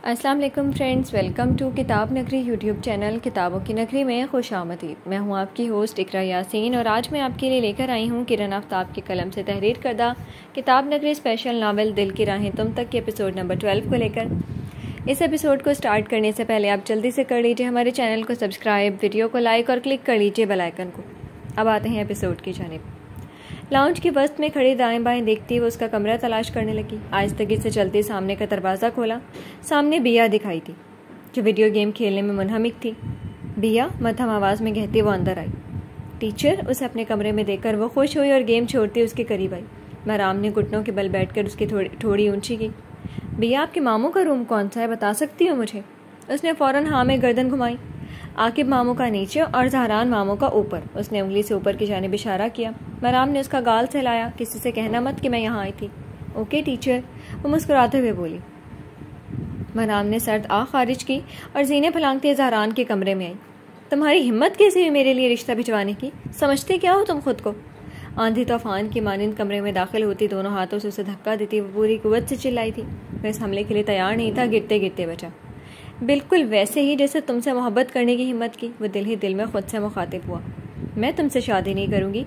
अस्सलाम वालेकुम friends, welcome to किताब नगरी यूट्यूब चैनल किताबों की नगरी में खुश आमदीद। मैं हूँ आपकी होस्ट इकरा यासीन और आज मैं आपके लिए लेकर आई हूँ किरण आफ्ताब के कलम से तहरीर करदा किताब नगरी स्पेशल नावल दिल की राहें तुम तक के एपिसोड नंबर ट्वेल्व को लेकर। इस एपिसोड को स्टार्ट करने से पहले आप जल्दी से कर लीजिए हमारे चैनल को सब्सक्राइब, वीडियो को लाइक और क्लिक कर लीजिए बेलाइकन को। अब आते हैं एपिसोड की जानब। लाउंज की वस्त में खड़ी दाएँ बाएँ देखती वो उसका कमरा तलाश करने लगी। आज तक से चलते सामने का दरवाज़ा खोला। सामने बिया दिखाई थी जो वीडियो गेम खेलने में मुनहमिक थी। बिया मध्यम आवाज़ में कहती वो अंदर आई। टीचर उसे अपने कमरे में देखकर वो खुश हुई और गेम छोड़ती उसके करीब आई। मराम ने घुटनों के बल बैठकर उसकी थोड़ी थोड़ी ऊँची की। बिया, आपके मामू का रूम कौन सा है, बता सकती हो मुझे? उसने फ़ौरन हाँ में गर्दन घुमाई। आकिब मामू का नीचे और जहरान मामू का ऊपर। उसने उंगली से ऊपर की जानब इशारा किया, मराम ने उसका गाल सहलाया, किसी से कहना मत कि मैं यहाँ आई थी। ओके, टीचर, वो मुस्कुराते हुए बोली। मराम ने सर्द आ खारिज की और जीने फलांगते जहरान के कमरे में आई। तुम्हारी हिम्मत कैसी हुई मेरे लिए रिश्ता भिजवाने की? समझते क्या हो तुम खुद को? आंधी तूफ़ान की मानंद कमरे में दाखिल होती दोनों हाथों से उसे धक्का देती, वो पूरी कुत से चिल्लाई थी। वह इस हमले के लिए तैयार नहीं था गिरते गिरते बचा। बिल्कुल वैसे ही जैसे तुमसे मोहब्बत करने की हिम्मत की, वो दिल ही दिल में खुद से मुखातिब हुआ। मैं तुमसे शादी नहीं करूँगी।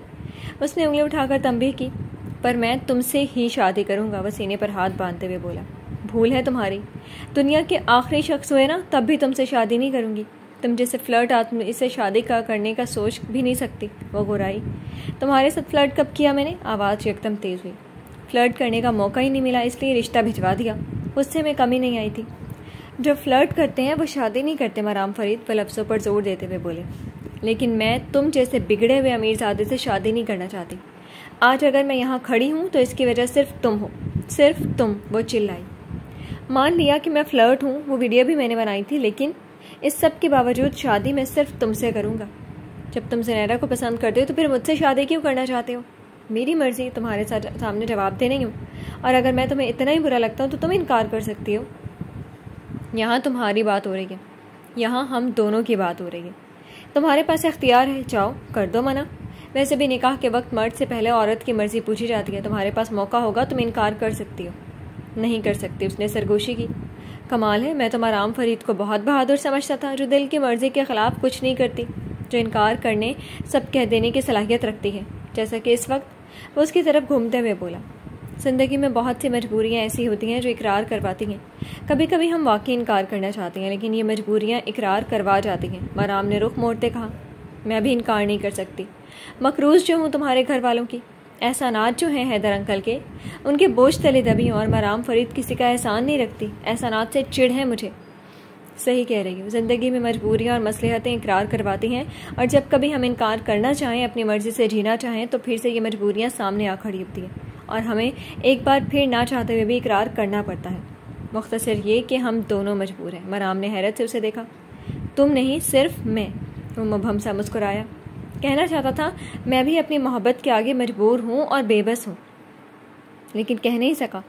उसने उंगली उठाकर तंबी की, पर मैं तुमसे ही शादी करूँगा वह सीने पर हाथ बांधते हुए बोला। भूल है तुम्हारी। दुनिया के आखिरी शख्स हुए ना, तब भी तुमसे शादी नहीं करूँगी। तुम जैसे फ्लर्ट आत्म इसे शादी का करने का सोच भी नहीं सकती, वो गुराई। तुम्हारे साथ फ्लर्ट कब किया मैंने? आवाज़ एकदम तेज़ हुई। फ्लर्ट करने का मौका ही नहीं मिला, इसलिए रिश्ता भिजवा दिया। उससे में कमी नहीं आई थी। जो फ्लर्ट करते हैं, वो शादी नहीं करते मराम फरीद पर पर ज़ोर देते हुए बोले, लेकिन मैं तुम जैसे बिगड़े हुए अमीर ज़ादे से शादी नहीं करना चाहती। आज अगर मैं यहाँ खड़ी हूँ तो इसकी वजह सिर्फ़ तुम हो, सिर्फ़ तुम, वो चिल्लाई। मान लिया कि मैं फ्लर्ट हूँ, वो वीडियो भी मैंने बनाई थी, लेकिन इस सब के बावजूद शादी मैं सिर्फ़ तुमसे करूँगा। जब तुम जनेरा को पसंद करते हो तो फिर मुझसे शादी क्यों करना चाहते हो? मेरी मर्ज़ी, तुम्हारे साथ सामने जवाब दे नहीं हूँ और अगर मैं तुम्हें इतना ही बुरा लगता हूँ तो तुम इनकार कर सकती हो। यहाँ तुम्हारी बात हो रही है। यहाँ हम दोनों की बात हो रही है। तुम्हारे पास अख्तियार है, जाओ, कर दो मना। वैसे भी निकाह के वक्त मर्द से पहले औरत की मर्ज़ी पूछी जाती है। तुम्हारे पास मौका होगा, तुम इनकार कर सकती हो। नहीं कर सकती, उसने सरगोशी की। कमाल है, मैं तुम्हारा आम फरीद को बहुत बहादुर समझता था, जो दिल की मर्ज़ी के ख़िलाफ़ कुछ नहीं करती, जो इनकार करने, सब कह देने की सलाहियत रखती है। जैसा कि इस वक्त वो उसकी तरफ़ घूमते हुए बोला। ज़िंदगी में बहुत सी मजबूरियाँ ऐसी होती हैं जो इकरार करवाती हैं। कभी कभी हम वाकई इनकार करना चाहते हैं, लेकिन ये मजबूरियाँ इकरार करवा जाती हैं। मराम ने रुख मोड़ते कहा, मैं भी इनकार नहीं कर सकती। मकरूज़ जो हूँ तुम्हारे घर वालों की एहसानात जो हैं हैदर अंकल के, उनके बोझ तले दबी और मराम फरीद किसी का एहसान नहीं रखती। एहसानात से चिड़ है मुझे। सही कह रही हूँ, ज़िंदगी में मजबूरियाँ और मसलहतें इकरार करवाती हैं, और जब कभी हम इनकार करना चाहें, अपनी मर्ज़ी से जीना चाहें तो फिर से ये मजबूरियाँ सामने आ खड़ी होती हैं। और हमें एक बार फिर ना चाहते हुए भी इकरार करना पड़ता है। मुख्तसर ये कि हम दोनों मजबूर हैं। मराम ने हैरत से उसे देखा। तुम नहीं, सिर्फ़ मैं, वो मुबहम सा मुस्कुराया। कहना चाहता था, मैं भी अपनी मोहब्बत के आगे मजबूर हूँ और बेबस हूँ। लेकिन कह नहीं सका।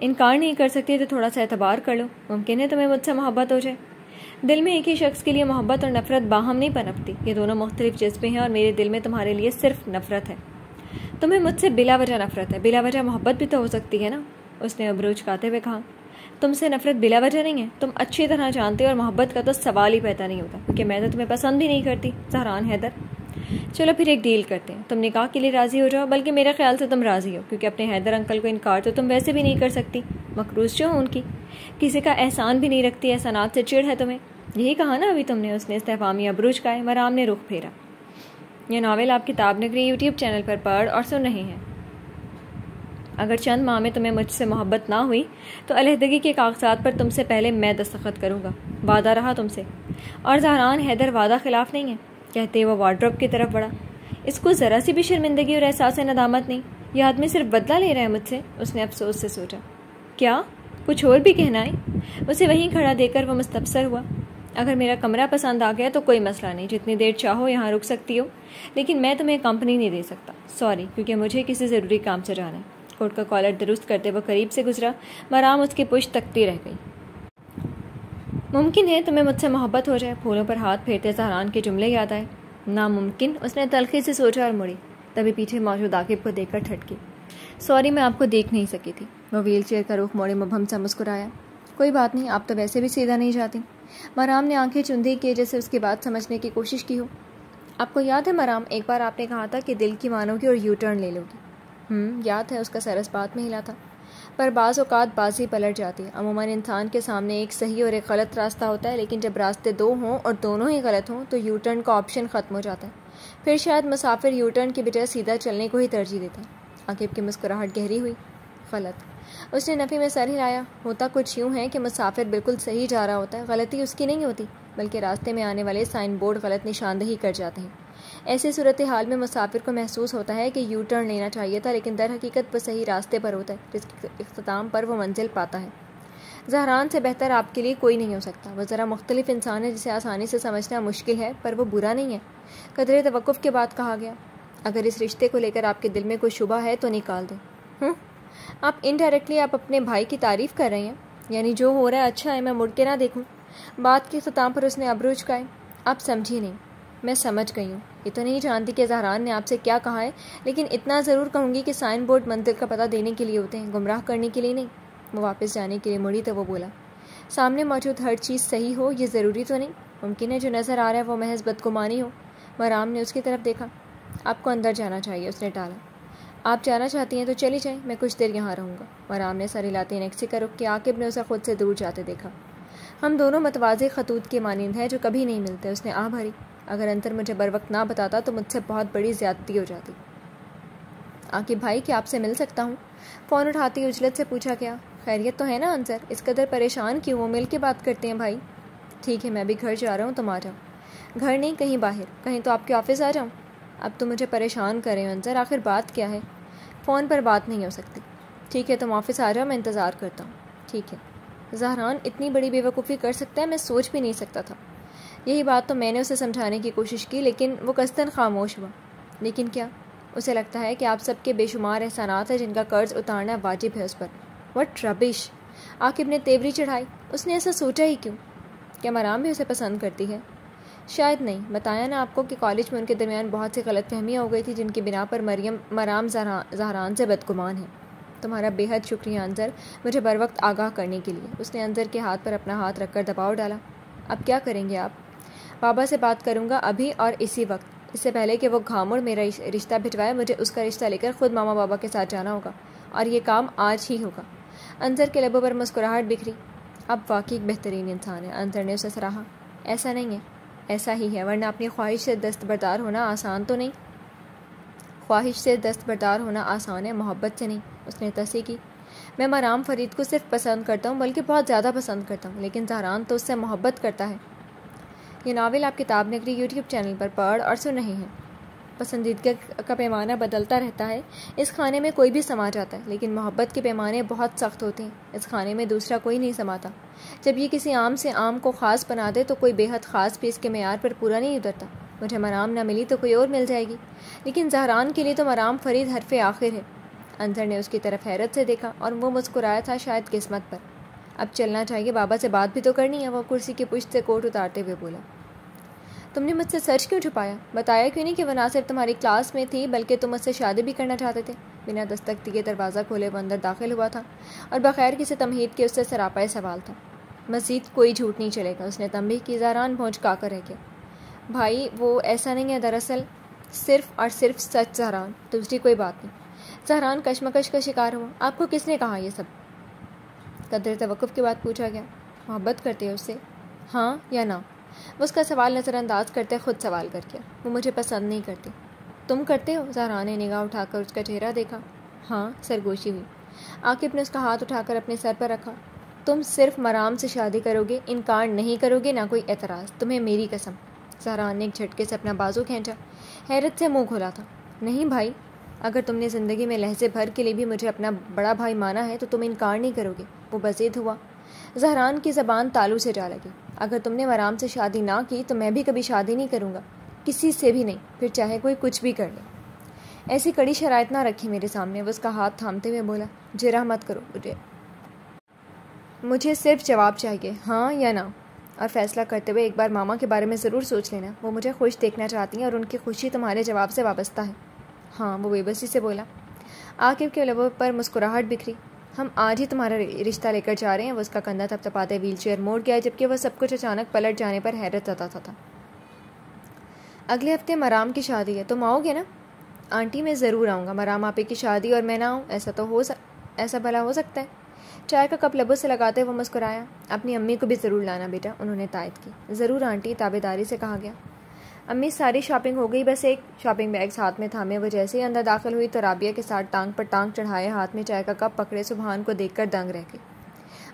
इनकार नहीं कर सकती तो थोड़ा सा एतबार कर लो। मुमकिन है तुम्हें मुझसे मोहब्बत हो जाए। दिल में एक ही शख्स के लिए मोहब्बत और नफरत बाहम नहीं पनपती। ये दोनों मुख्तलिफ़ जज्बे हैं और मेरे दिल में तुम्हारे लिए सिर्फ़ नफरत है। तुम्हें मुझसे बिला वजह नफरत है। बिला वजह मोहब्बत भी तो हो सकती है ना? उसने अबरूज खाते हुए कहा, तुमसे नफरत बिला वजह नहीं है। तुम अच्छी तरह जानते हो और मोहब्बत का तो सवाल ही पैदा नहीं होता, क्योंकि मैं तो तुम्हें पसंद भी नहीं करती, जहरान हैदर। चलो फिर एक डील करते हैं। तुम निकाह के लिए राज़ी हो जाओ, बल्कि मेरे ख्याल से तुम राज़ी हो, क्योंकि अपने हैदर अंकल को इनकार तो तुम वैसे भी नहीं कर सकती। मकरूज जो उनकी? किसी का एहसान भी नहीं रखती एहसानात से चिड़ है तुम्हें। यही कहा ना अभी तुमने, उसने इस्तेफामी अबरूज का है मराम ने रुख फेरा। यह नावल आप किताब नगरी यूट्यूब चैनल पर पढ़ और सुन रहे हैं। अगर चंद माह में तुम्हें मुझसे मोहब्बत ना हुई तो अलहदगी के कागजात पर तुमसे पहले मैं दस्तखत करूँगा। वादा रहा तुमसे। और जहरान हैदर वादा खिलाफ नहीं है। कहते वो वार्ड्रॉप की तरफ़ बढ़ा। इसको ज़रा सी भी शर्मिंदगी और एहसास नदामत नहीं। यह आदमी सिर्फ़ बदला ले रहा है मुझसे, उसने अफसोस से सोचा। क्या? कुछ और भी कहना है? उसे वहीं खड़ा देकर वह मुस्तबसर हुआ। अगर मेरा कमरा पसंद आ गया तो कोई मसला नहीं, जितनी देर चाहो यहाँ रुक सकती हो। लेकिन मैं तुम्हें कंपनी नहीं दे सकता। सॉरी क्योंकि मुझे किसी ज़रूरी काम से जाना है। कोट का कॉलर दुरुस्त करते वह करीब से गुजरा मराम उसकी पुश तकती रह गई। मुमकिन है तुम्हें मुझसे मोहब्बत हो जाए। फूलों पर हाथ फेरते सहरान के जुमले याद आए। नामुमकिन, उसने तलखी से सोचा और मुड़ी। तभी पीछे मौजूद आकिब को देखकर ठटकी। सॉरी मैं आपको देख नहीं सकी थी। वह व्हील चेयर का रुख मोड़े मुबम सा मुस्कुराया। कोई बात नहीं, आप तो वैसे भी सीधा नहीं जाती। मराम ने आँखें चुंदी किए जैसे उसकी बात समझने की कोशिश की हो। आपको याद है मराम एक बार आपने कहा था कि दिल की मानोगी और यू टर्न ले लोगी। हम्म, याद है उसका सरस बात में हिला था। पर बाज़ अवत बाजी पलट जाती है। अमूमन इंसान के सामने एक सही और एक गलत रास्ता होता है लेकिन जब रास्ते दो हों और दोनों ही गलत हों तो यू टर्न का ऑप्शन ख़त्म हो जाता है। फिर शायद मुसाफिर यू टर्न की बजाय सीधा चलने को ही तरजीह देता है। आकिब की मुस्कुराहट गहरी हुई। गलत। उसने नफ़ी में सर हिलाया, होता कुछ यूँ है कि मुसाफिर बिल्कुल सही जा रहा होता है, गलती उसकी नहीं होती, बल्कि रास्ते में आने वाले साइन बोर्ड गलत निशानदही कर जाते हैं। ऐसी सूरत हाल में मुसाफिर को महसूस होता है कि यू टर्न लेना चाहिए था, लेकिन दर हकीकत वो सही रास्ते पर होता है, जिसके अख्ताम पर वो मंजिल पाता है। जहरान से बेहतर आपके लिए कोई नहीं हो सकता। वह ज़रा मुख्तलिफ़ इंसान है, जिसे आसानी से समझना मुश्किल है, पर वो बुरा नहीं है। कदर तवक़ुफ़ के बाद कहा गया, अगर इस रिश्ते को लेकर आपके दिल में कोई शुबा है तो निकाल दो। हम्म? आप इनडायरेक्टली आप अपने भाई की तारीफ़ कर रहे हैं। यानी जो हो रहा है अच्छा है, मैं मुड़ के ना देखूँ। बात के ख़ताम पर उसने अबरूज का आप समझी नहीं। मैं समझ गई हूँ। ये तो नहीं जानती कि जहरान ने आपसे क्या कहा है, लेकिन इतना ज़रूर कहूँगी कि साइन बोर्ड मंदिर का पता देने के लिए होते हैं, गुमराह करने के लिए नहीं। वो वापस जाने के लिए मुड़ी तो वो बोला, सामने मौजूद हर चीज़ सही हो, ये ज़रूरी तो नहीं। मुमकिन है जो नज़र आ रहा है वो महज बदगुमानी हो। मराम ने उसकी तरफ़ देखा। आपको अंदर जाना चाहिए, उसने टाला। आप जाना चाहती हैं तो चली जाए, मैं कुछ देर यहाँ रहूँगा। मराम ने सर हिलाते नेक्सी का रुख किया आकिब ने उसे खुद से दूर जाते देखा। हम दोनों मतवाज़ खतूत के मानंद हैं जो कभी नहीं मिलते, उसने आ भरी। अगर अंतर मुझे बर वक्त ना बताता तो मुझसे बहुत बड़ी ज़्यादती हो जाती। आकिब, भाई, क्या आपसे मिल सकता हूँ? फ़ोन उठाती उजलत से पूछा क्या खैरियत तो है ना, अंसर? इस कदर परेशान क्यों वो मिल के बात करते हैं भाई। ठीक है, मैं भी घर जा रहा हूँ, तुम आ जाओ। घर नहीं, कहीं बाहर। कहीं तो आपके ऑफ़िस आ जाऊँ। अब तो मुझे परेशान करें अंसर आखिर बात क्या है? फ़ोन पर बात नहीं हो सकती। ठीक है, तुम ऑफ़िस आ जाओ, मैं इंतज़ार करता हूँ। ठीक है। जहरान इतनी बड़ी बेवकूफ़ी कर सकता है, मैं सोच भी नहीं सकता था। यही बात तो मैंने उसे समझाने की कोशिश की, लेकिन वो कस्तन खामोश हुआ। लेकिन क्या? उसे लगता है कि आप सबके बेशुमार एहसानात हैं जिनका कर्ज उतारना वाजिब है उस पर। वट रबिश आकिब ने तेवरी चढ़ाई। उसने ऐसा सोचा ही क्यों? क्या मराम भी उसे पसंद करती है? शायद नहीं। बताया ना आपको कि कॉलेज में उनके दरमियान बहुत सी गलत फहमियाँ हो गई थी जिनकी बिना पर मरियम, मराम जहरान से बदगुमान है। तुम्हारा बेहद शुक्रिया अंजर, मुझे बर वक्त आगाह करने के लिए। उसने अंजर के हाथ पर अपना हाथ रखकर दबाव डाला। अब क्या करेंगे आप? बाबा से बात करूँगा अभी और इसी वक्त। इससे पहले कि वो घामुड़ मेरा रिश्ता भिजवाए, मुझे उसका रिश्ता लेकर खुद मामा बाबा के साथ जाना होगा। और ये काम आज ही होगा। अंजर के लबों पर मुस्कुराहट बिखरी। अब वाकई बेहतरीन इंसान है, अंजर ने उसे सराहा। ऐसा नहीं है। ऐसा ही है, वरना अपनी ख्वाहिश से दस्तबरदार होना आसान तो नहीं। ख्वाहिश से दस्तबरदार होना आसान है, मोहब्बत से नहीं, उसने तसी की। मैं मराम फरीद को सिर्फ़ पसंद करता हूँ, बल्कि बहुत ज़्यादा पसंद करता हूँ, लेकिन जहरान तो उससे मोहब्बत करता है। ये नावल आप किताब नगरी यूट्यूब चैनल पर पढ़ और सुन रहे हैं। पसंदीदगी का पैमाना बदलता रहता है। इस खाने में कोई भी समा जाता है, लेकिन मोहब्बत के पैमाने बहुत सख्त होते हैं। इस खाने में दूसरा कोई नहीं समाता। जब ये किसी आम से आम को ख़ास बना दे तो कोई बेहद ख़ास भी इसके मैार पर पूरा नहीं उतरता। मुझे मराम ना मिली तो कोई और मिल जाएगी। लेकिन जहरान के लिए तो मराम फरीद हरफ आखिर है। अंसर ने उसकी तरफ़ हैरत से देखा और वो मुस्कुराया था शायद किस्मत पर। अब चलना चाहिए, बाबा से बात भी तो करनी है। वो कुर्सी की पुश्त से कोट उतारते हुए बोला तुमने मुझसे सच क्यों छुपाया? बताया क्यों नहीं कि वह ना सिर्फ़ तुम्हारी क्लास में थी, बल्कि तुम मुझसे शादी भी करना चाहते थे। बिना दस्तक दिए दरवाज़ा खोले वो अंदर दाखिल हुआ था, और बगैर किसी तमहीद के उससे सरापाए सवाल था। मजीद कोई झूठ नहीं चलेगा, उसने तंबी की ज़ारान पहुँच का कर रह गया। भाई, वो ऐसा नहीं है दरअसल, सिर्फ़ और सिर्फ़ सच जहरान दूसरी कोई बात नहीं। जहरान कशमकश का शिकार हुआ। आपको किसने कहा ये सब? कदर तवक़ुफ़ के बाद पूछा गया। मोहब्बत करते हो उससे। हाँ या ना? वो उसका सवाल नज़रअंदाज करते खुद सवाल कर गया वो मुझे पसंद नहीं करती। तुम करते हो? जहरा ने निगाह उठाकर उसका चेहरा देखा। हाँ सरगोशी हुई। आकिब ने उसका हाथ उठाकर अपने सर पर रखा। तुम सिर्फ़ मराम से शादी करोगे, इनकार नहीं करोगे, ना कोई एतराज़। तुम्हें मेरी कसम। जहरान ने एक झटके से अपना बाजू खींचा। हैरत से मुँह खोला था। नहीं भाई, अगर तुमने ज़िंदगी में लहजे भर के लिए भी मुझे अपना बड़ा भाई माना है तो तुम इनकार नहीं करोगे। वो बजीद हुआ। जहरान की ज़बान तालू से जा लगी। अगर तुमने आराम से शादी ना की तो मैं भी कभी शादी नहीं करूँगा। किसी से भी नहीं, फिर चाहे कोई कुछ भी कर ले। ऐसी कड़ी शराइत ना रखी मेरे सामने वो उसका हाथ थामते हुए बोला, जरा मत करो मुझे। मुझे सिर्फ़ जवाब चाहिए हाँ या ना? और फैसला करते हुए एक बार मामा के बारे में ज़रूर सोच लेना। वो मुझे खुश देखना चाहती हैं और उनकी खुशी तुम्हारे जवाब से वाबस्ता है। हाँ वो बेबसी से बोला। आकिब के लबों पर मुस्कुराहट बिखरी। हम आज ही तुम्हारा रिश्ता लेकर जा रहे हैं। वो उसका कंधा थपथपाते व्हील चेयर मोड़ गया, जबकि वह सब कुछ अचानक पलट जाने पर हैरत जताता था अगले हफ़्ते मराम की शादी है। तुम आओगे ना? आंटी, मैं ज़रूर आऊँगा। मराम आपे की शादी और मैं ना आऊँ, ऐसा तो हो ऐसा भला हो सकता है। चाय का कप लबों से लगाते हुए मुस्कुराया। अपनी अम्मी को भी ज़रूर लाना बेटा, उन्होंने तायद की। ज़रूर आंटी, ताबेदारी से कहा गया। अम्मी, सारी शॉपिंग हो गई, बस एक शॉपिंग बैग हाथ में थामे वो जैसे ही अंदर दाखिल हुई तो राबिया के साथ टांग पर टांग चढ़ाए हाथ में चाय का कप पकड़े सुबहान को देखकर दंग रह गई।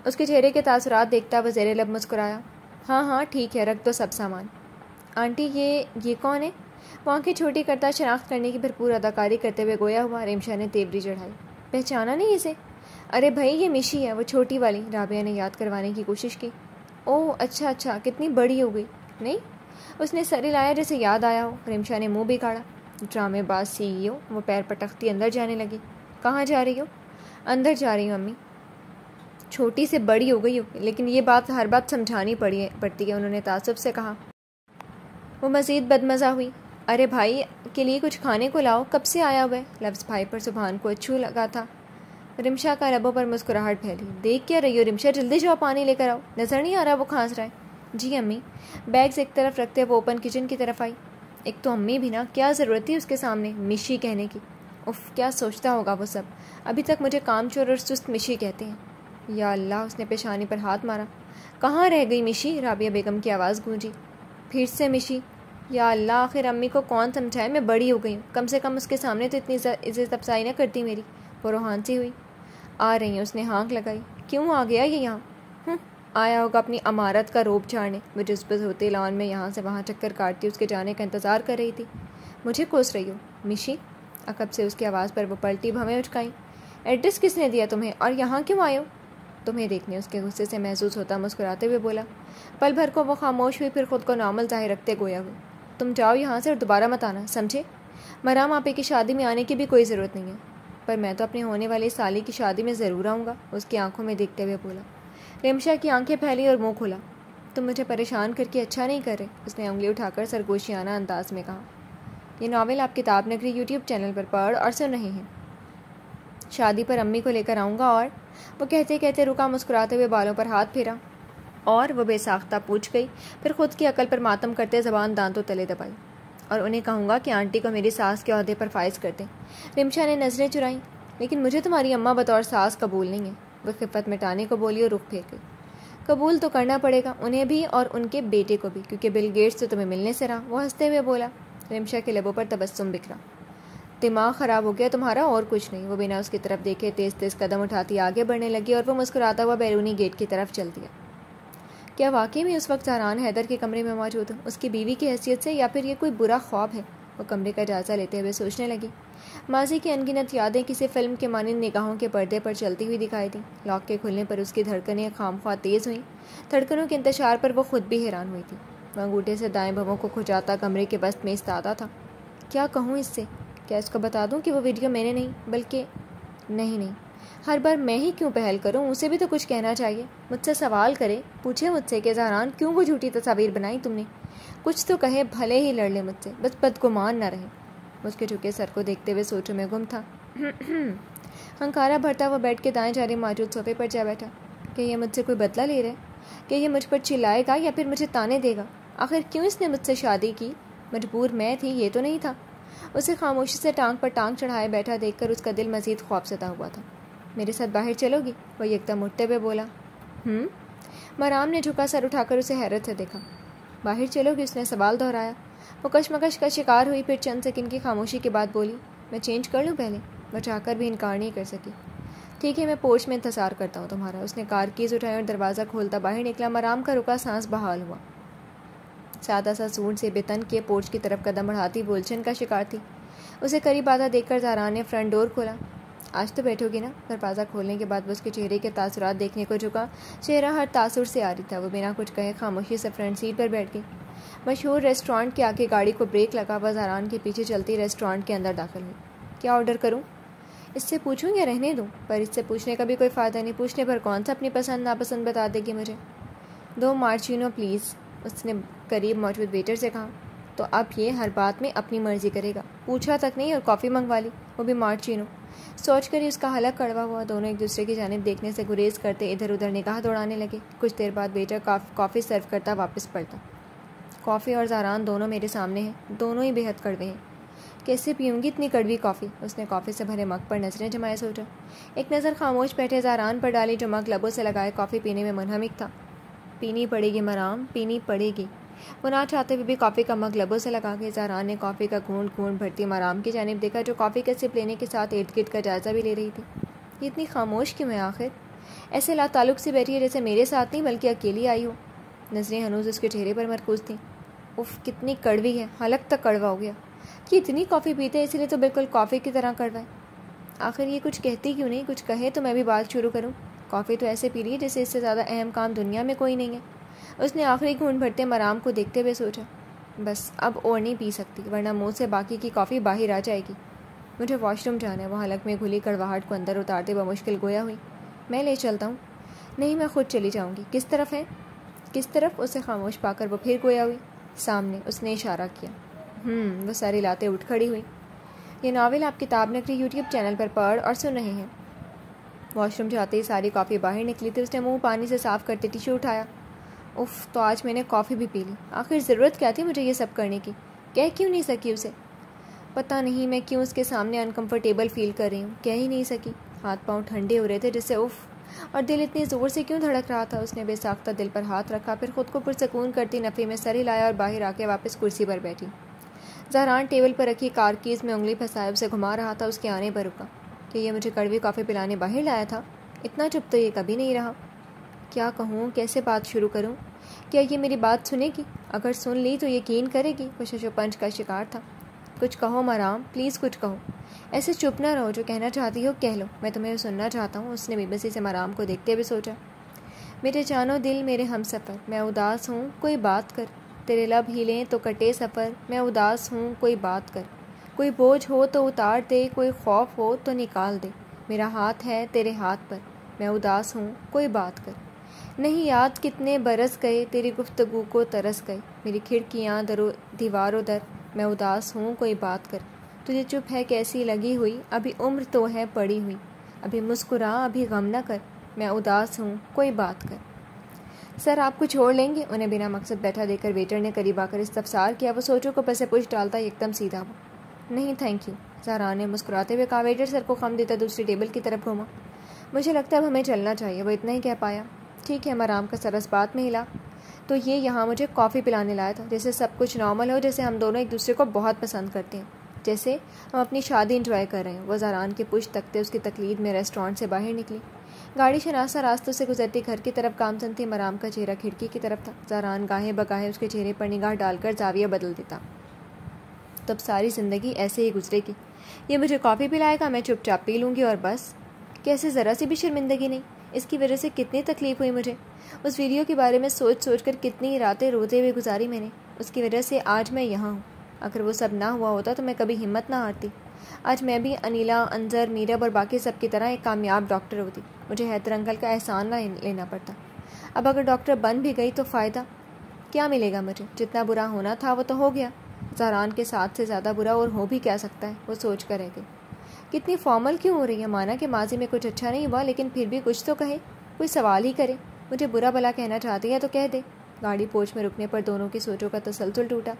उसके चेहरे के तासरात देखता वह जेरे लब मुस्कुराया। हाँ हाँ ठीक है, रख दो सब सामान। आंटी, ये ये कौन है? वो आँखें छोटी करता शनाख्त करने की भरपूर अदाकारी करते हुए गोया हुआ रिमशा ने तेवरी चढ़ाई। पहचाना नहीं इसे? अरे भाई, ये मिशी है, वो छोटी वाली। राबिया ने याद करवाने की कोशिश की। ओह अच्छा अच्छा कितनी बड़ी हो गई। नहीं? उसने सर हिलाया जैसे याद आया हो। रिमशा ने मुँह भी काढ़ा। ड्रामेबाज सी हो वो पैर पटकती अंदर जाने लगी। कहाँ जा रही हो? अंदर जा रही हूँ, अम्मी। छोटी से बड़ी हो गई हो, लेकिन ये बात हर बात समझानी पड़ी है पड़ती है, उन्होंने तासब से कहा। वो मज़ीद बदमज़ा हुई। अरे भाई, के लिए कुछ खाने को लाओ, कब से आया हुआ है? लफ्ज़ भाई पर सुबहान को अच्छू लगा था। रिमशा का रबों पर मुस्कुराहट फैली। देख क्या रही हो रिमशा, जल्दी जाओ पानी लेकर आओ। नज़र नहीं आ रहा वो खांस रहा है। जी अम्मी, बैग्स एक तरफ़ रखते वो ओपन किचन की तरफ़ आई। एक तो अम्मी भी ना, क्या ज़रूरत थी उसके सामने, मिशी कहने की। उफ, क्या सोचता होगा वो सब। अभी तक मुझे काम चोर और सुस्त मिशी कहते हैं। या अल्लाह, उसने पेशानी पर हाथ मारा। कहाँ रह गई मिशी? राबिया बेगम की आवाज़ गूंजी। फिर से मिशी। या अल्लाह, आखिर अम्मी को कौन समझाए? मैं बड़ी हो गई हूँ। कम से कम उसके सामने तो इतनी इज़्ज़त अफसाई ना करती मेरी। वो रोहान सी हुई। आ रही है, उसने हाँक लगाई। क्यों आ गया ये यहाँ? आया होगा अपनी अमारत का रोप झाड़ने। वो जिसबत होते लॉन में यहाँ से वहाँ चक्कर काटती, उसके जाने का इंतज़ार कर रही थी। मुझे कोस रही हो? मिशी? अकब से उसकी आवाज़ पर वो पलटी भवें उचकाई। एड्रेस किसने दिया तुम्हें? और यहाँ क्यों हो? तुम्हें देखने उसके गुस्से से महसूस होता मुस्कुराते हुए बोला। पल भर को वो खामोश हुई, फिर खुद को नॉर्मल ज़ाहिर रखते गोया हुए। तुम जाओ यहाँ से और दोबारा मत आना, समझे? मराम, आपे की शादी में आने की भी कोई ज़रूरत नहीं है। पर मैं तो अपने होने वाले साली की शादी में ज़रूर आऊँगा, उसकी आँखों में देखते हुए बोला। रेमशा की आँखें फैली और मुँह खुला। तुम मुझे परेशान करके अच्छा नहीं कर रहे, उसने उंगली उठाकर सरगोशियाना अंदाज में कहा। ये नावल आप किताब नगरी यूट्यूब चैनल पर पढ़ और सुन रहे हैं। शादी पर अम्मी को लेकर आऊँगा और वो कहते कहते रुका मुस्कुराते हुए बालों पर हाथ फेरा। और वह बेसाख्ता पूछ गई, फिर खुद की अकल पर मातम करते जबान दांतों तले दबाई। और उन्हें कहूँगा कि आंटी को मेरी सास के अहदे पर फाइज कर दें। रिमशा ने नज़रें चुराई, लेकिन मुझे तुम्हारी अम्मा बतौर सास कबूल नहीं है। वह खिफत मिटाने को बोली और रुख गई कबूल तो करना पड़ेगा उन्हें भी और उनके बेटे को भी, क्योंकि बिल गेट्स तो तुम्हें मिलने से रहा, वो हँसते हुए बोला, रिमशा के लबों पर तबस्सुम बिखरा। दिमाग ख़राब हो गया तुम्हारा और कुछ नहीं। वो बिना उसकी तरफ़ देखे तेज़ तेज़ कदम उठाती आगे बढ़ने लगी और वो मुस्कुराता हुआ बैरूनी गेट की तरफ़ चल दिया। क्या वाकई में उस वक्त जहरान हैदर के कमरे में मौजूद उसकी बीवी की हैसियत से या फिर ये कोई बुरा ख्वाब है? वो कमरे का जायजा लेते हुए सोचने लगी। माजी की अनगिनत यादें किसी फ़िल्म के मानंद निगाहों के पर्दे पर चलती हुई दिखाई दी। लॉक के खुलने पर उसकी धड़कनें खाम ख्वा तेज़ हुई। धड़कनों के इंतज़ार पर वो खुद भी हैरान हुई थी। वह अंगूठे से दाएँ भवों को खुजाता कमरे के बस्त में इस्तादा था। क्या कहूँ इससे? क्या इसको बता दूँ कि वो वीडियो मैंने नहीं, बल्कि नहीं नहीं। हर बार मैं ही क्यों पहल करूँ? उसे भी तो कुछ कहना चाहिए। मुझसे सवाल करे, पूछे मुझसे कि जहरान क्यों वो झूठी तस्वीर बनाई तुमने? कुछ तो कहे, भले ही लड़ ले मुझसे, बस बदगुमान न रहे। उसके झुके सर को देखते हुए सोचों में गुम था। हंकारा भरता वो बैठ के दाएँ जा रही मौजूद सोफे पर जा बैठा। कि यह मुझसे कोई बदला ले रहा है? कि यह मुझ पर चिल्लाएगा या फिर मुझे ताने देगा? आखिर क्यों इसने मुझसे शादी की? मजबूर मैं थी, ये तो नहीं था। उसे खामोशी से टांग पर टांग चढ़ाए बैठा देखकर उसका दिल मजीद ख्वाबसदा हुआ था। मेरे साथ बाहर चलोगी? वह एकदम उठते हुए बोला। हम्म? मराम ने झुका सर उठाकर उसे हैरत से देखा। बाहर चलोगी? उसने सवाल दोहराया। वो कशमकश का शिकार हुई, फिर चंद सेकंड की खामोशी के बाद बोली, मैं चेंज कर लूँ पहले? वह चाहकर भी इनकार नहीं कर सकी। ठीक है, मैं पोर्च में इंतज़ार करता हूँ तुम्हारा। उसने कार कीज उठाई और दरवाज़ा खोलता बाहर निकला। मराम का रुका, सांस बहाल हुआ। सादा सा सूट से बेतन के पोर्च की तरफ़ कदम बढ़ाती बोलचन का शिकार थी। उसे करीब आधा देखकर जारान ने फ्रंट डोर खोला। आज तो बैठोगी ना? दरवाज़ा खोलने के बाद वो उसके चेहरे के तासुरात देखने को झुका। चेहरा हर तासुर से आ रही था। वो बिना कुछ कहे खामोशी से फ्रंट सीट पर बैठ गई। मशहूर रेस्टोरेंट के आगे गाड़ी को ब्रेक लगा वह जारान के पीछे चलती रेस्टोरेंट के अंदर दाखिल हुई। क्या ऑर्डर करूँ? इससे पूछूँ या रहने दूँ? पर इससे पूछने का भी कोई फ़ायदा नहीं। पूछने पर कौन सा अपनी पसंद नापसंद बता देगी मुझे? दो मार्चिनो प्लीज़ उसने करीब मौजूद वेटर से कहा। तो अब ये हर बात में अपनी मर्ज़ी करेगा। पूछा तक नहीं और कॉफ़ी मंगवा ली। वो भी मार्चिनो। सोच कर ही उसका हलक कड़वा हुआ। दोनों एक दूसरे की जानब देखने से गुरेज करते इधर उधर निगाह दौड़ाने लगे। कुछ देर बाद बेटा कॉफ़ी सर्व करता वापस पड़ता कॉफ़ी और जारान दोनों मेरे सामने हैं। दोनों ही बेहद कड़वे हैं। कैसे पीऊँगी इतनी कड़वी कॉफ़ी? उसने कॉफ़ी से भरे मग पर नज़रें जमाए सोचा। एक नज़र खामोश बैठे जारान पर डाली जो मग लबों से लगाए कॉफ़ी पीने में मनहमिक था। पीनी पड़ेगी मराम, पीनी पड़ेगी। वो ना चाहते हुए भी कॉफ़ी का मग लबों से लगा के जारान ने कॉफ़ी का घूंढ घूंट भरती मराम की जानब देखा जो कॉफ़ी का सिप लेने के साथ इर्द गिर्द का जायज़ा भी ले रही थी। इतनी खामोश क्यों है आखिर? ऐसे ला ताल्लुक से बैठी है जैसे मेरे साथ नहीं, बल्कि अकेली आई हो। नज़रें हनूज उसके चेहरे पर मरकूज थी। उफ, कितनी कड़वी है हलक तक कड़वा हो गया। कि इतनी कॉफ़ी पीते हैं, इसीलिए तो बिल्कुल कॉफ़ी की तरह कड़वा है। आखिर ये कुछ कहती क्यों नहीं? कुछ कहे तो मैं भी बात शुरू करूँ। कॉफ़ी तो ऐसे पी रही है जैसे इससे ज़्यादा अहम काम दुनिया में कोई नहीं है। उसने आखिरी घूंट भरते मराम को देखते हुए सोचा, बस, अब और नहीं पी सकती, वरना मुँह से बाकी की कॉफ़ी बाहर आ जाएगी। मुझे वॉशरूम जाना है वो हलक में घुली कड़वाहट को अंदर उतारते हुए मुश्किल गोया हुई। मैं ले चलता हूँ। नहीं, मैं खुद चली जाऊँगी। किस तरफ़ है? किस तरफ़? उसे खामोश पाकर वो फिर गोया हुई। सामने उसने इशारा किया। हम्म, वो सारी लाते उठ खड़ी हुई। ये नावल आप किताब नकरी यूट्यूब चैनल पर पढ़ और सुन रहे हैं। वॉशरूम जाते ही सारी कॉफ़ी बाहर निकली थी उसने मुँह पानी से साफ़ करते टिश्यू उठाया। उफ़ तो आज मैंने कॉफ़ी भी पी ली। आखिर ज़रूरत क्या थी मुझे ये सब करने की? कह क्यों नहीं सकी उसे? पता नहीं मैं क्यों उसके सामने अनकंफर्टेबल फील कर रही हूँ। कह ही नहीं सकी। हाथ पाँव ठंडे हो रहे थे जिससे उफ़ और दिल इतनी ज़ोर से क्यों धड़क रहा था? उसने बेसाख्ता दिल पर हाथ रखा, फिर खुद को पुरसकून करती नफ़े में सर हिलाया और बाहर आके वापस कुर्सी पर बैठी। जहरान टेबल पर रखी कार कीज़ में उंगली फंसाए, उसे घुमा रहा था, उसके आने पर रुका। कि ये मुझे कड़वी कॉफ़ी पिलाने बाहर लाया था? इतना चुप तो ये कभी नहीं रहा। क्या कहूँ? कैसे बात शुरू करूँ? क्या ये मेरी बात सुनेगी? अगर सुन ली तो यकीन करेगी, वो शशोपंच का शिकार था। कुछ कहो मराम प्लीज़ कुछ कहो। ऐसे चुप ना रहो, जो कहना चाहती हो कह लो। मैं तुम्हें सुनना चाहता हूँ, उसने बेबसी से मराम को देखते हुए सोचा। मेरे जानो दिल, मेरे हम सफ़र, मैं उदास हूँ, कोई बात कर। तेरे लब हिले तो कटे सफ़र, मैं उदास हूँ, कोई बात कर। कोई बोझ हो तो उतार दे, कोई खौफ हो तो निकाल दे। मेरा हाथ है तेरे हाथ पर, मैं उदास हूँ, कोई बात कर। नहीं याद कितने बरस गए, तेरी गुफ्तगु को तरस गए। मेरी खिड़कियाँ, दरो, दीवारों दर मैं उदास हूँ, कोई बात कर। तुझे चुप है कैसी लगी हुई? अभी उम्र तो है पड़ी हुई। अभी मुस्कुरा, अभी गम न कर। मैं उदास हूँ, कोई बात कर। सर, आप कुछ छोड़ लेंगे? उन्हें बिना मकसद बैठा देकर वेटर ने करीब आकर इस्तफसार किया। वो सोचो को पैसे पुश डालता एकदम सीधा वो। नहीं थैंक यू जहरा ने मुस्कुराते हुए कहा, वेटर सर को खम देता दूसरी टेबल की तरफ़ घूमा। मुझे लगता है अब हमें चलना चाहिए। वो इतना ही कह पाया। ठीक है मैं आराम का सरस बात में हिला। तो ये यहाँ मुझे कॉफ़ी पिलाने लाया था। जैसे सब कुछ नॉर्मल हो जैसे हम दोनों एक दूसरे को बहुत पसंद करते हैं। जैसे हम अपनी शादी इंजॉय कर रहे हैं। वो जरान के पुश तकते उसकी तकलीद में रेस्टोरेंट से बाहर निकली। गाड़ी शनासा रास्तों से गुजरती घर की तरफ़ कामचंद थी मराम का चेहरा खिड़की की तरफ़ था। जारान गाहे बगाहे उसके चेहरे पर निगाह डालकर जाविया बदल देता। तब सारी ज़िंदगी ऐसे ही गुजरेगी। ये मुझे कॉफ़ी पिलाएगा, मैं चुपचाप पी लूँगी और बस। कैसे ज़रा सी भी शर्मिंदगी नहीं। इसकी वजह से कितनी तकलीफ़ हुई मुझे? उस वीडियो के बारे में सोच सोच कर कितनी रातें रोते हुए गुजारी मैंने। उसकी वजह से आज मैं यहाँ हूँ। अगर वो सब ना हुआ होता तो मैं कभी हिम्मत ना हारती। आज मैं भी अनिला, अंजर मीरब और बाकी सब की तरह एक कामयाब डॉक्टर होती। मुझे हैदर अंकल का एहसान ना लेना पड़ता। अब अगर डॉक्टर बन भी गई तो फ़ायदा? क्या मिलेगा मुझे? जितना बुरा होना था वो तो हो गया। जहरान के साथ से ज़्यादा बुरा और हो भी क्या सकता है? वो सोच कर रह गई। कितनी फॉर्मल क्यों हो रही है? माना कि माजी में कुछ अच्छा नहीं हुआ, लेकिन फिर भी कुछ तो कहे। कोई सवाल ही करे। मुझे बुरा भला कहना चाहती है तो कह दे। गाड़ी पोच में रुकने पर दोनों की सोचों का तसलसल टूटा।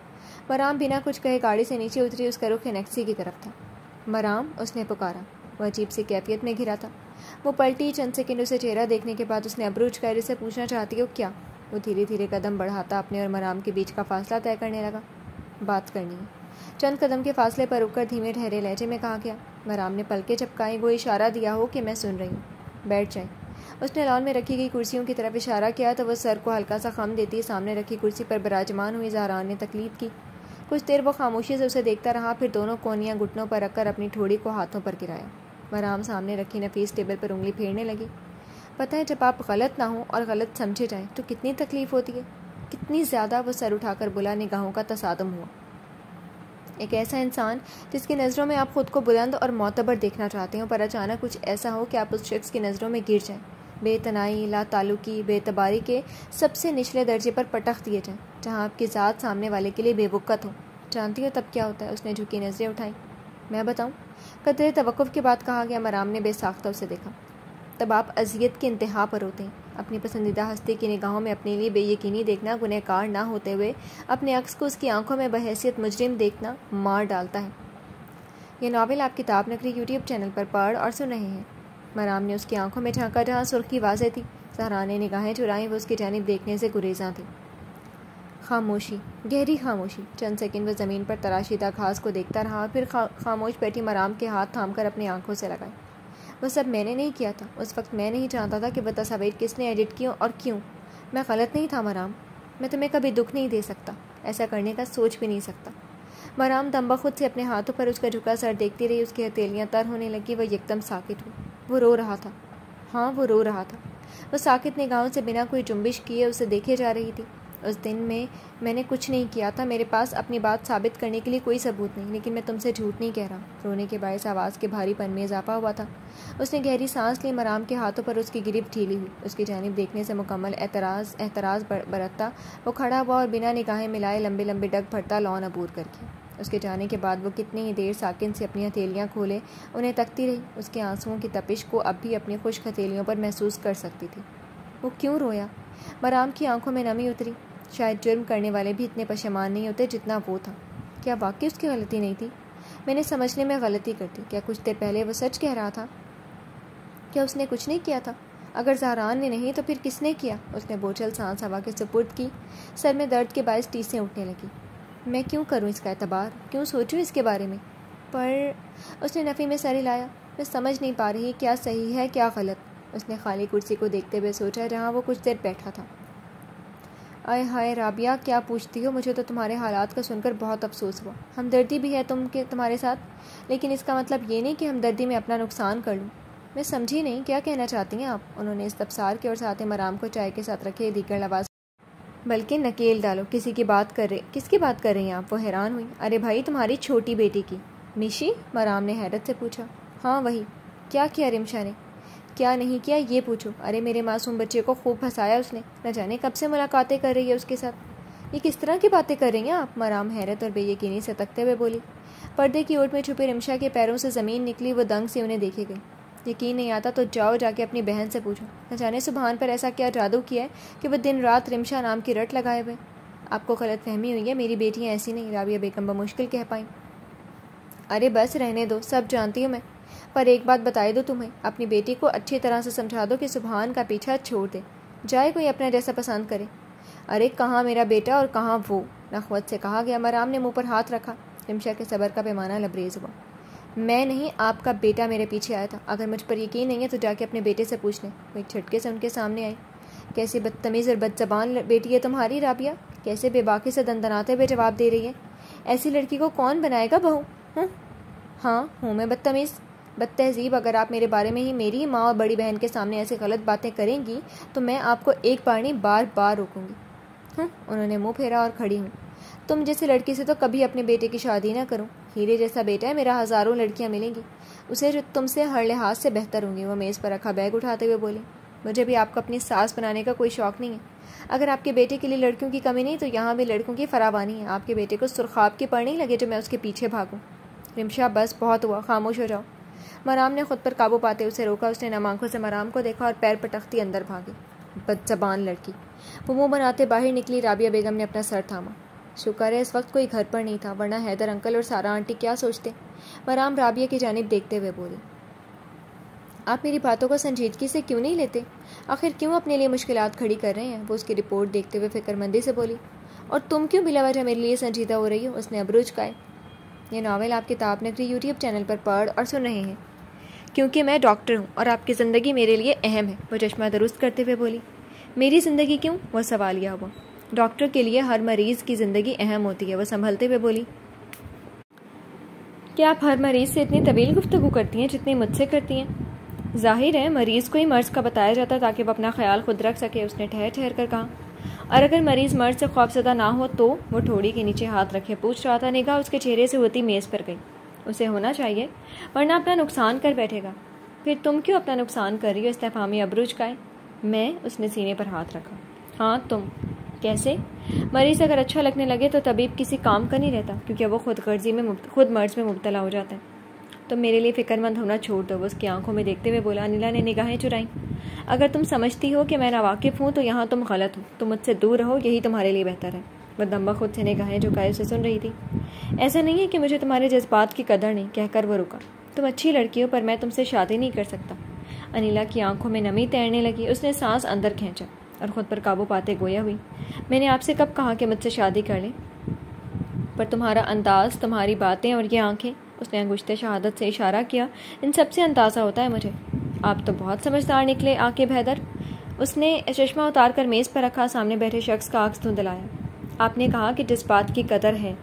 मराम बिना कुछ कहे गाड़ी से नीचे उतरी उसका रुख नेक्सी की तरफ़ था। मराम, उसने पुकारा। वह अजीब सी कैफियत में घिरा था। वो पलटी चंद सेकेंड उसे चेहरा देखने के बाद उसने अबरूज कर से पूछना चाहती हो क्या? वो धीरे धीरे कदम बढ़ाता अपने और मराम के बीच का फासला तय करने लगा। बात करनी है। चंद कदम के फासले पर रुककर धीमे ठहरे लहजे में कहा गया मराम ने पलके चपकाई वो इशारा दिया हो कि मैं सुन रही हूँ। बैठ जाए। उसने लॉन में रखी गई कुर्सियों की तरफ़ इशारा किया तो वह सर को हल्का सा खम देती सामने रखी कुर्सी पर बराजमान हुई जहरान ने तकलीफ़ की। कुछ देर वो खामोशी से उसे देखता रहा, फिर दोनों कोनियाँ घुटनों पर रखकर अपनी ठोड़ी को हाथों पर गिराया। मराम सामने रखी नफीस टेबल पर उंगली फेरने लगी। पता है, जब आप गलत ना हो और गलत समझे जाएँ तो कितनी तकलीफ़ होती है? कितनी ज़्यादा वो सर उठाकर बुला निगाहों का तसादम हुआ। एक ऐसा इंसान जिसकी नज़रों में आप खुद को बुलंद और मोतबर देखना चाहते हो, पर अचानक कुछ ऐसा हो कि आप उस शख्स की नज़रों में गिर जाएँ। बेतनाई ला ताल्लुकी बेतबारी के सबसे निचले दर्जे पर पटख दिए जाएँ, जहाँ आपकी ज़ात सामने वाले के लिए बेवकत हो। जानती हो तब क्या होता है? उसने झुकी नज़रें उठाई। मैं बताऊँ? कदरे तवक़ के बाद कहा गया, मराम ने बेसाख्ता उसे देखा। तब आप अजियत के इंतहा पर होते हैं। अपनी पसंदीदा हस्ती की निगाहों में अपने लिए बेयकीनी देखना गुनहकार ना होते हुए अपने अक्स को उसकी आँखों में बहसीत मुजरिम देखना मार डालता है। यह नावल आप किताब नगरी यूट्यूब चैनल पर पढ़ और सुन रहे हैं। मराम ने उसकी आँखों में झांका जहाँ सुर्खी वाजह थी। सहरा ने निगाहें चुराई वो उसकी जानब देखने से गुरेजा थी। खामोशी गहरी खामोशी। चंद सेकंड वह ज़मीन पर तराशीदा घास को देखता रहा फिर खा, खामोश बैठी मराम के हाथ थाम कर अपनी आँखों से लगाए वह सब मैंने नहीं किया था। उस वक्त मैं नहीं जानता था कि वह तस्वीर किसने एडिट की और क्यों। मैं गलत नहीं था, मराम। मैं तुम्हें कभी दुख नहीं दे सकता। ऐसा करने का सोच भी नहीं सकता। मराम दम्बा खुद से अपने हाथों पर उसका झुका सर देखती रही। उसकी हथेलियाँ तर होने लगी। वह एकदम साकित हुई। वो रो रहा था। हाँ वो रो रहा था। वह साकित निगाहों से बिना कोई जुम्बिश किए उसे देखे जा रही थी। उस दिन में मैंने कुछ नहीं किया था। मेरे पास अपनी बात साबित करने के लिए कोई सबूत नहीं, लेकिन मैं तुमसे झूठ नहीं कह रहा। रोने के बायस आवाज़ के भारीपन में इजाफा हुआ था। उसने गहरी सांस ली, मराम के हाथों पर उसकी गिरफ्त ढीली हुई। उसकी जानब देखने से मुकम्मल एतराज़ एतराज़ बरतता। वो खड़ा हुआ और बिना निगाहें मिलाए लंबे लंबे डग भरता लौन अबूर करके। उसके जाने के बाद वो कितनी ही देर साकिन से अपनी हथेलियाँ खोले, उन्हें तकती रही। उसके आंसुओं की तपिश को अब भी अपनी खुश्क हथेलियों पर महसूस कर सकती थी। वो क्यों रोया? मराम की आँखों में नमी उतरी। शायद जुर्म करने वाले भी इतने पशेमान नहीं होते जितना वो था। क्या वाकई उसकी गलती नहीं थी? मैंने समझने में गलती कर दी। क्या कुछ देर पहले वो सच कह रहा था? क्या उसने कुछ नहीं किया था? अगर जहरान ने नहीं तो फिर किसने किया? उसने बोझल सांस हवा के सुपुर्द की। सर में दर्द के बायस टीसें उठने लगी। मैं क्यों करूँ इसका एतबार? क्यों सोचूं इसके बारे में? पर उसने नफ़ी में सर हिलाया। मैं समझ नहीं पा रही क्या सही है, क्या गलत। उसने खाली कुर्सी को देखते हुए सोचा जहाँ वो कुछ देर बैठा था। आय हाय राबिया, क्या पूछती हो? मुझे तो तुम्हारे हालात का सुनकर बहुत अफसोस हुआ। हमदर्दी भी है तुम के, तुम्हारे साथ। लेकिन इसका मतलब ये नहीं कि हमदर्दी में अपना नुकसान कर लूँ। मैं समझी नहीं, क्या कहना चाहती हैं आप? उन्होंने इस तबसार के और साथ मराम को चाय के साथ रखे दीगर लवाज बल्कि नकेल डालो। किसी की बात कर रहे किसकी बात कर रही हैं आप? वो हैरान हुई। अरे भाई, तुम्हारी छोटी बेटी की। मिशी? मराम ने हैरत से पूछा। हाँ वही। क्या किया रिमशा ने क्या नहीं किया, ये पूछो। अरे, मेरे मासूम बच्चे को खूब फंसाया उसने। न जाने कब से मुलाकातें कर रही है उसके साथ। ये किस तरह की बातें कर रही हैं आप? मराम हैरत और बेयकीनी से तकते हुए बोली। पर्दे की ओट में छुपे रिमशा के पैरों से ज़मीन निकली, वो दंग से उन्हें देखे गई। यकीन नहीं आता तो जाओ जाके अपनी बहन से पूछो। न जाने सुबहान पर ऐसा क्या जादू किया है कि वह दिन रात रिमशा नाम की रट लगाए हुए। आपको गलत फहमी हुई है, मेरी बेटियाँ ऐसी नहीं, राबिया बेगम मुश्किल कह पाई। अरे, बस रहने दो, सब जानती हूँ मैं। पर एक बात बताए दो तुम्हें। अपनी बेटी को अच्छी तरह से समझा दो कि सुबहान का पीछा छोड़ दे। जाए कोई अपना जैसा पसंद करे। अरे, कहाँ मेरा बेटा और कहाँ वो? नखवत से कहा गया। मराम ने मुँह पर हाथ रखा। रिमशा के सबर का पैमाना लबरेज हुआ। मैं नहीं, आपका बेटा मेरे पीछे आया था। अगर मुझ पर यकीन नहीं है तो जाके अपने बेटे से पूछ लें। वो एक झटके से उनके सामने आई कैसी बदतमीज़ और बदजबान बेटी है तुम्हारी, राबिया? कैसे बेबाकी से दंदनाते हुए जवाब दे रही है? ऐसी लड़की को कौन बनाएगा बहू? हाँ हूँ मैं बदतमीज़। बदतहजीब अगर आप मेरे बारे में ही मेरी माँ और बड़ी बहन के सामने ऐसी गलत बातें करेंगी तो मैं आपको एक बार नहीं बार बार रोकूँगी। हूँ उन्होंने मुँह फेरा और खड़ी हूँ तुम जैसे लड़की से तो कभी अपने बेटे की शादी ना करूँ। हीरे जैसा बेटा है, मेरा हज़ारों लड़कियाँ मिलेंगी। उसे जो तुमसे हर लिहाज से बेहतर होंगी, वो मेज़ पर रखा बैग उठाते हुए बोली, मुझे भी आपको अपनी सास बनाने का कोई शौक नहीं है। अगर आपके बेटे के लिए लड़कियों की कमी नहीं तो यहाँ भी लड़कों की फरावानी है। आपके बेटे को सुरखाब के पढ़ नहीं लगे जो मैं उसके पीछे भागूँ। रिमशा, बस, बहुत हुआ। खामोश हो जाओ। मराम ने खुद पर काबू पाते उसे रोका। उसने नम आँखों से मराम को देखा और पैर पटकती अंदर भागी। बदजबान लड़की। वो मुँह बनाते बाहर निकली, राबिया बेगम ने अपना सर थामा। शुक्र है इस वक्त कोई घर पर नहीं था, वरना हैदर, अंकल और सारा आंटी क्या सोचते? मराम राबिया की जानब देखते हुए बोली, आप मेरी बातों को संजीदगी से क्यों नहीं लेते? आखिर क्यों अपने लिए मुश्किल खड़ी कर रहे हैं? वो उसकी रिपोर्ट देखते हुए फिक्रमंदी से बोली, और तुम क्यों बिला वजह मेरे लिए संजीदा हो रही हो? उसने अबरूज का ये नावल आप किताब नगरी यूट्यूब चैनल पर पढ़ और सुन रहे हैं। क्योंकि मैं डॉक्टर हूँ और आपकी ज़िंदगी मेरे लिए अहम है, वो चश्मा दुरुस्त करते हुए बोली। मेरी ज़िंदगी क्यों? वह सवाल यह हुआ। डॉक्टर के लिए हर मरीज़ की ज़िंदगी अहम होती है वह संभलते हुए बोली। क्या आप हर मरीज़ से इतनी तवील गुफ्तु करती हैं जितनी मुझसे करती हैं? ज़ाहिर है, मरीज़ को ही मर्ज़ का बताया जाता है ताकि वह अपना ख्याल खुद रख सके, उसने ठहर ठहर कर कहा। और अगर मरीज़ मर्ज से खौफजदा ना हो तो वो ठोड़ी के नीचे हाथ रखे, पूछ रहा था, निगाह उसके चेहरे से होती मेज़ पर गई। उसे होना चाहिए, वरना अपना नुकसान कर बैठेगा। फिर तुम क्यों अपना नुकसान कर रही हो, इस्तेफामी अबरूज का? है मैं उसने सीने पर हाथ रखा। हाँ तुम। कैसे? मरीज़ अगर अच्छा लगने लगे तो तबीब किसी काम का नहीं रहता, क्योंकि वो खुद गर्जी में खुद मर्ज में मुबतला हो जाता है। तो मेरे लिए फिक्रमंद होना छोड़ दो, वो उसकी आँखों में देखते हुए बोला, अनिला ने निगाहें चुराई। अगर तुम समझती हो कि मैं नावाकिफ़ हूँ तो यहाँ तुम गलत हो। तुम मुझसे दूर रहो, यही तुम्हारे लिए बेहतर है। दम्बा खुद से निगाहें झुकाए उसे सुन रही थी। ऐसा नहीं है कि मुझे तुम्हारे जज्बात की कदर नहीं, कहकर वो रुका। तुम अच्छी लड़की हो, पर मैं तुमसे शादी नहीं कर सकता। अनिला की आँखों में नमी तैरने लगी, उसने सांस अंदर खींचा और ख़ुद पर काबू पाते गोया हुई। मैंने आपसे कब कहा कि मुझसे शादी कर लें? पर तुम्हारा अंदाज, तुम्हारी बातें और ये आँखें, उसने अंगुश्ते शहादत से इशारा किया, इन सबसे अंदाज़ा होता है मुझे। आप तो बहुत समझदार निकले आके बेहतर उसने चश्मा उतार कर मेज़ पर रखा, सामने बैठे शख्स का आँख धुंधलाया। आपने कहा कि जिस बात की कदर है।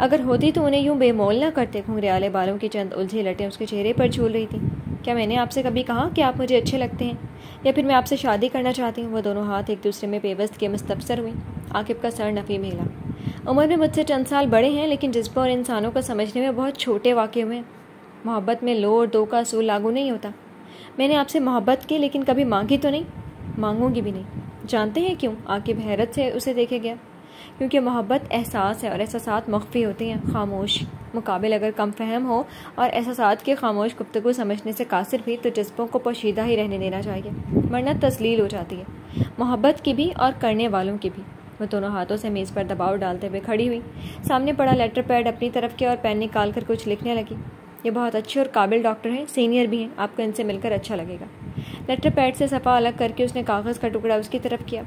अगर होती तो उन्हें यूँ बेमोल न करते। घुंघरियाले बालों की चंद उलझी लटें उसके चेहरे पर झूल रही थी। क्या मैंने आपसे कभी कहा कि आप मुझे अच्छे लगते हैं? या फिर मैं आपसे शादी करना चाहती हूँ? वो दोनों हाथ एक दूसरे में बेबस्त के मुस्तबसर हुई। आकिब का सर नफ़ी मेला। उम्र में मुझसे चंद साल बड़े हैं, लेकिन जज्बा और इंसानों को समझने में बहुत छोटे वाक़े हुए। मोहब्बत में लो और दो का असूल लागू नहीं होता। मैंने आपसे मोहब्बत की, लेकिन कभी मांगी तो नहीं? मांगूँगी भी नहीं। जानते हैं क्यों? आकिब हैरत से उसे देखे गया। क्योंकि मोहब्बत एहसास है और एहसास मख्फी होते हैं। खामोश मुकाबिल अगर कम फहम हो और एहसास के खामोश गुफ्तु समझने से कासिर भी तो जज्बों को पोशीदा ही रहने देना चाहिए, वरना तस्लील हो जाती है। मोहब्बत की भी और करने वालों की भी। वह दोनों हाथों से मेज़ पर दबाव डालते हुए खड़ी हुई। सामने पड़ा लेटर पैड अपनी तरफ़ के और पेन निकाल कर कुछ लिखने लगी। ये बहुत अच्छे और काबिल डॉक्टर हैं, सीनियर भी हैं। आपको इनसे मिलकर अच्छा लगेगा। लेटर पैड से सफ़ा अलग करके उसने कागज़ का टुकड़ा उसकी तरफ़ किया।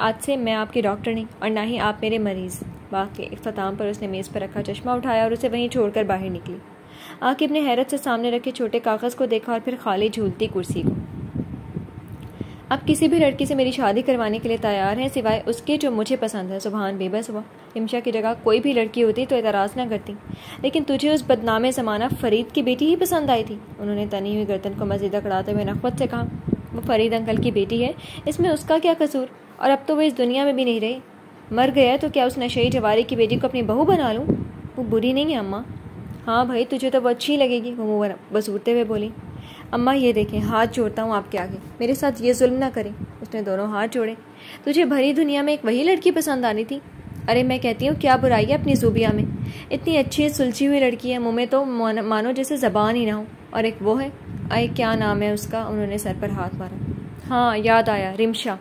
आज से मैं आपकी डॉक्टर नहीं, और ना ही आप मेरे मरीज़। बाग के अख्ताम पर उसने मेज़ पर रखा चश्मा उठाया और उसे वहीं छोड़कर बाहर निकली। आकिब ने हैरत से सामने रखे छोटे कागज़ को देखा और फिर खाली झूलती कुर्सी को। अब किसी भी लड़की से मेरी शादी करवाने के लिए तैयार हैं, सिवाय उसके जो मुझे पसंद है सुबहान बेबस हुआ। इमशा की जगह कोई भी लड़की होती तो एतराज़ ना करती। लेकिन तुझे उस बदनामे ज़माना फरीद की बेटी ही पसंद आई थी। उन्होंने तनी हुई गर्दन को मजीद अकड़ाते हुए नखवत से कहा, वो फरीद अंकल की बेटी है, इसमें उसका क्या कसूर? और अब तो वो इस दुनिया में भी नहीं रहे। मर गया तो क्या उस नशे जवारी की बेटी को अपनी बहू बना लूँ? वो बुरी नहीं है, अम्मा। हाँ भाई, तुझे तो वो अच्छी लगेगी, वो बसूरते हुए बोली। अम्मा, ये देखें, हाथ जोड़ता हूँ आपके आगे। मेरे साथ ये जुल्म ना करें। उसने दोनों हाथ जोड़े। तुझे भरी दुनिया में एक वही लड़की पसंद आनी थी? अरे, मैं कहती हूँ, क्या बुराई है अपनी जूबिया में? इतनी अच्छी, सुलझी हुई लड़की है, मुँह में तो मानो जैसे ज़बान ही ना हो। और एक वो है, आए, क्या नाम है उसका? उन्होंने सर पर हाथ मारा। हाँ याद आया, रिमशा।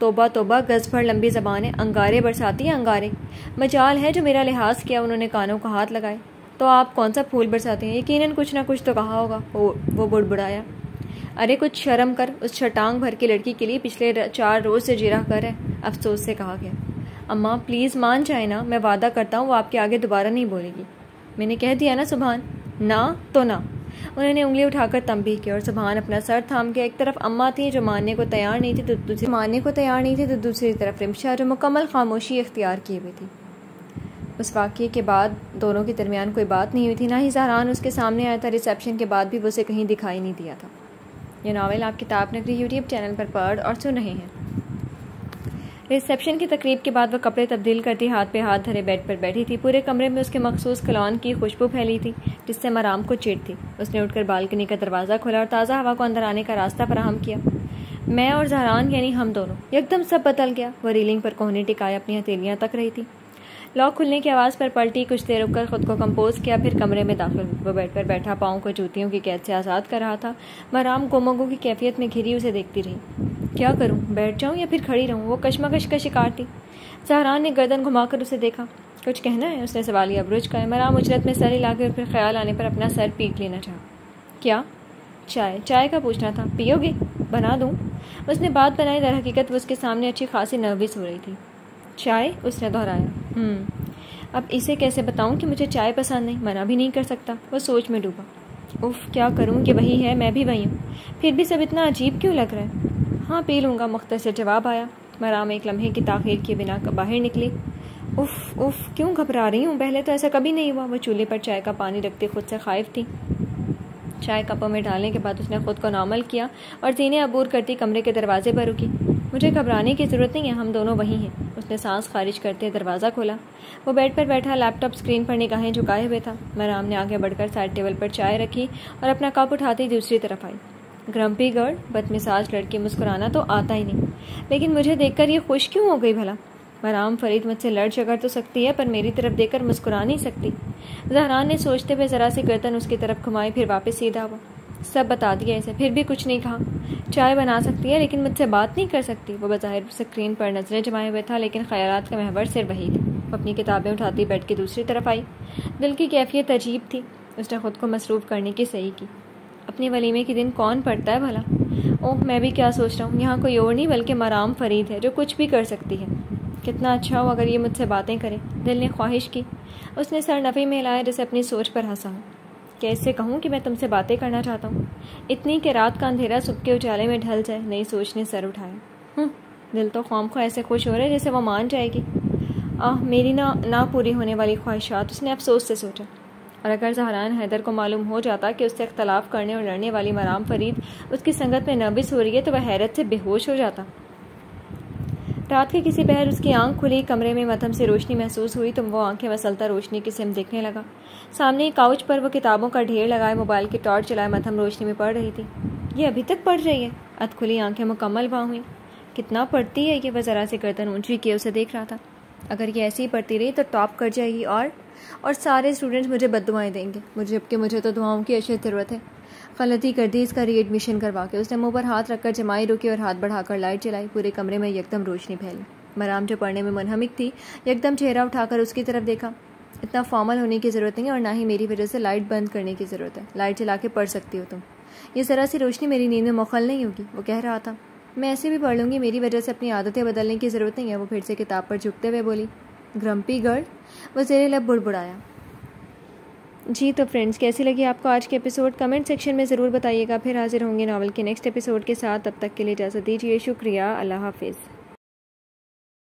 तोबा तोबा, गज भर लंबी जबान है अंगारे बरसाती हैं अंगारे। मजाल है जो मेरा लिहाज किया उन्होंने कानों को हाथ लगाए। तो आप कौन सा फूल बरसाते हैं? यकीनन कुछ ना कुछ तो कहा होगा। वो वो बुड़बुड़ाया। अरे कुछ शर्म कर, उस छटांग भर की लड़की के लिए पिछले चार रोज से जिरा कर है, अफसोस से कहा गया। अम्मा, प्लीज़ मान जाए ना, मैं वादा करता हूँ, वो आपके आगे दोबारा नहीं बोलेगी। मैंने कह दिया ना सुबहान ना तो ना। उन्होंने उंगली उठाकर तंबी की और सुबहान अपना सर थाम के एक तरफ़ अम्मा थी जो मानने को तैयार नहीं थी तो दूसरी मानने को तैयार नहीं थी तो दूसरी तरफ़ रिमशा जो मुकम्मल खामोशी इख्तियार किए हुई थी। उस वाक़े के बाद दोनों के दरमियान कोई बात नहीं हुई थी, ना ही जहरान उसके सामने आया था, रिसेप्शन के बाद भी वो उसे कहीं दिखाई नहीं दिया था। यह नावल आप किताब नगरी यूट्यूब चैनल पर पढ़ और सुन रहे हैं। रिसेप्शन की तकरीब के बाद वह कपड़े तब्दील करती, हाथ पे हाथ धरे बेड पर बैठी थी। पूरे कमरे में उसके मखसूस कलौन की खुशबू फैली थी, जिससे मराम को चिट थी उसने उठकर बालकनी का दरवाज़ा खोला और ताज़ा हवा को अंदर आने का रास्ता फराहम किया। मैं और जहरान, यानी हम दोनों एकदम सब बदल गया। वह रीलिंग पर कोहनी टिकाए अपनी हथेलियाँ तक रही थी। लॉक खुलने की आवाज़ पर पलटी, कुछ देर रुककर खुद को कंपोज किया, फिर कमरे में दाखिल वो बेड पर बैठा पाँव को जूतियों की कैद से आज़ाद कर रहा था। मराम गोमगो की कैफियत में घिरी उसे देखती रही। क्या करूँ, बैठ जाऊँ या फिर खड़ी रहूँ? वो कशमकश का शिकार थी। सहरान ने गर्दन घुमाकर उसे देखा। कुछ कहना है? उसने सवाल सवालिया ब्रुज का मराम उजरत में सर हिलाकर फिर ख्याल आने पर अपना सर पीट लेना चाहा। क्या? चाय? चाय का पूछना था। पियोगे? बना दूँ? उसने बात बनाई। दर हकीकत वो उसके सामने अच्छी खासी नर्वस हो रही थी। चाय उसने दोहराया। हम्म, अब इसे कैसे बताऊँ कि मुझे चाय पसंद नहीं? मना भी नहीं कर सकता। वो सोच में डूबा। उफ क्या करूँ कि वही है मैं भी वही हूँ। फिर भी सब इतना अजीब क्यों लग रहा है? हाँ पी लूँगा मुख्तर जवाब आया। मराम एक लम्हे की ताखिर के बिना बाहर निकली। उफ उफ क्यों घबरा रही हूँ? पहले तो ऐसा कभी नहीं हुआ। वो चूल्हे पर चाय का पानी रखते खुद से खाइफ थी। चाय कपों में डालने के बाद उसने खुद को नॉर्मल किया और जीने अबूर करती कमरे के दरवाजे पर रुकी। मुझे घबराने की ज़रूरत नहीं है, हम दोनों वहीं हैं। उसने सांस खारिज करते दरवाज़ा खोला। वो बेड पर बैठा, लैपटॉप स्क्रीन पर निगाहें झुकाए हुए था। मराम ने आगे बढ़कर साइड टेबल पर चाय रखी और अपना कप उठाते ही दूसरी तरफ़ आई। ग्रम्पी गर्ल बदमिसाज लड़की मुस्कुराना तो आता ही नहीं। लेकिन मुझे देखकर ये खुश क्यों हो गई भला? मराम फरीद मुझसे लड़ झगड़ तो सकती है, पर मेरी तरफ़ देखकर मुस्कुरा नहीं सकती। जहरान ने सोचते हुए ज़रा सी गर्दन उसकी तरफ़ घुमाई, फिर वापस सीधा हुआ। सब बता दिया इसे, फिर भी कुछ नहीं कहा। चाय बना सकती है, लेकिन मुझसे बात नहीं कर सकती। वो बज़ाहिर स्क्रीन पर नज़रें जमाए हुए था, लेकिन ख्याल का महवर सिर वही थी। अपनी किताबें उठाती बेड की दूसरी तरफ़ आई। दिल की कैफियत अजीब थी। उसने ख़ुद को मसरूफ़ करने की सही की। अपने वलीमे के दिन कौन पढ़ता है भला? ओह, मैं भी क्या सोच रहा हूँ। यहाँ कोई और नहीं, बल्कि मराम फरीद है, जो कुछ भी कर सकती है। कितना अच्छा हो अगर ये मुझसे बातें करे। दिल ने ख्वाहिश की। उसने सर नफ़ी में हिलाया जैसे अपनी सोच पर हंसा। हूँ कैसे कहूँ कि मैं तुमसे बातें करना चाहता हूँ? इतनी कि रात का अंधेरा सुबह के उजाले में ढल जाए नई सोच ने सर उठाया हम्म, दिल तो खौम खो ऐसे खुश हो रहे जैसे वो मान जाएगी। आह मेरी ना ना पूरी होने वाली ख्वाहिशात उसने अफसोस से सोचा। और अगर जहरान हैदर को मालूम हो जाता कि उससे अख्तलाफ करने और लड़ने वाली मराम फरीद उसकी संगत में नबिस हो रही है तो वह हैरत से बेहोश हो जाता। रात के किसी पहर उसकी आँख खुली, कमरे में मथम से रोशनी महसूस हुई तो वो आँखें वसलता रोशनी की सिम देखने लगा। सामने काउच पर वो किताबों का ढेर लगाए, मोबाइल की टॉर्च चलाए मथम रोशनी में पढ़ रही थी। ये अभी तक पढ़ रही है? अध खुली आँखें मुकम्मल वहाँ हुई। कितना पढ़ती है ये? वह ज़रा सी गर्दन ऊँची किए उसे देख रहा था। अगर ये ऐसी ही पढ़ती रही तो टॉप कर जाएगी और और सारे स्टूडेंट्स मुझे बद देंगे। मुझे जबकि मुझे तो दुआओं की अशद ज़रूरत है। गलती कर दी इसका रीएडमिशन करवा के उसने मुँह पर हाथ रखकर जमाई रुकी और हाथ बढ़ाकर लाइट जलाई। पूरे कमरे में एकदम रोशनी फैली। मराम जो पढ़ने में मनहमिक थी एकदम चेहरा उठाकर उसकी तरफ़ देखा। इतना फॉर्मल होने की ज़रूरत नहीं और ना ही मेरी वजह से लाइट बंद करने की ज़रूरत है। लाइट जला के पढ़ सकती हो तुम। ये ज़रा सी रोशनी मेरी नींद में मुखल नहीं होगी, वो कह रहा था। मैं ऐसे भी पढ़ लूँगी, मेरी वजह से अपनी आदतें बदलने की ज़रूरत नहीं है, वो फिर से किताब पर झुकते हुए बोली ग्रम्पी गर्ल, वो जेरे लब बुड़बुड़ाया। जी तो फ्रेंड्स कैसी लगी आपको आज के एपिसोड कमेंट सेक्शन में ज़रूर बताइएगा। फिर हाजिर होंगे नावल के नेक्स्ट एपिसोड के साथ। तब तक के लिए इजाज़त दीजिए। शुक्रिया। अल्लाह हाफिज़।